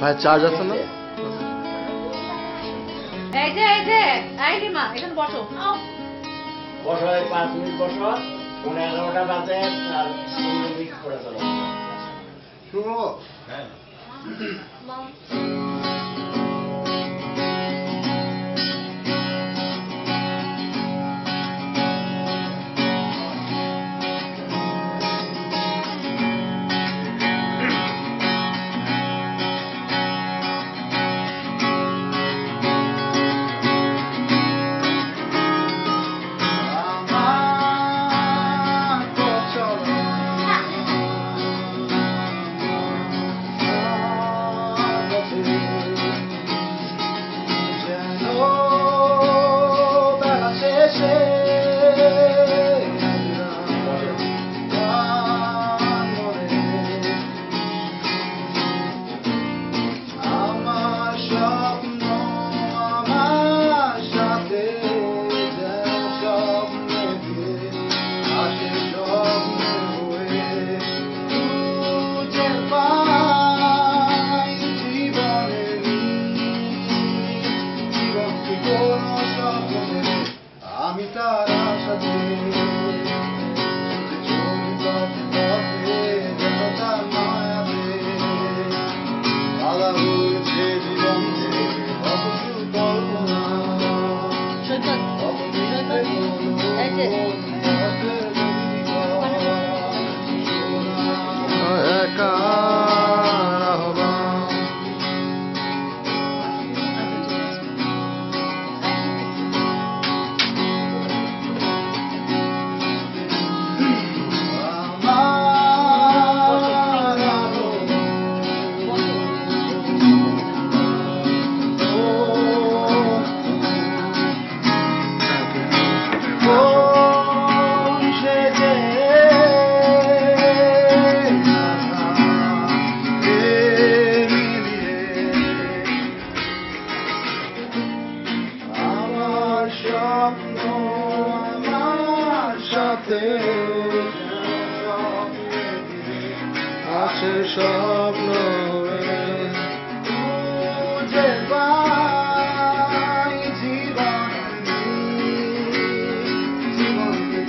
ভাই চার্জ আছে না? এই যে এই যে এই লিমা এখানে বসো। বসো এই পাঁচ মিনিট বসো পনেরো এগারোটা বাজে আর পনেরো মিনিট করে চলো। শুনো হ্যাঁ।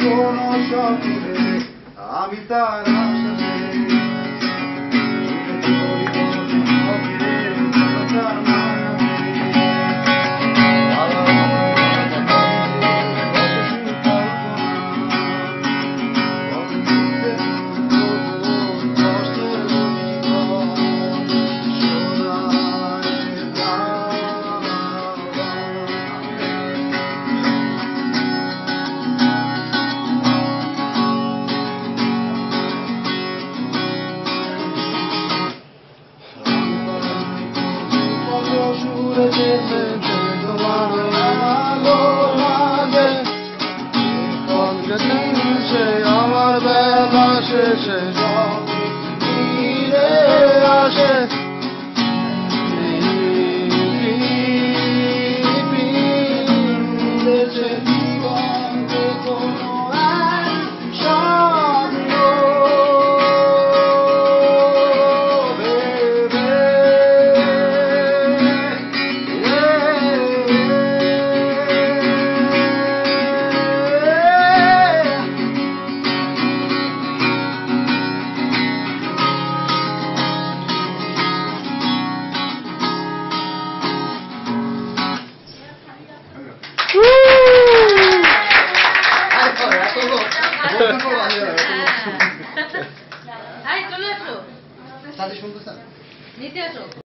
কোনো স্বপ্নে। আমি তার 的执着，你的那些。চলে আসো। নিচে আসো।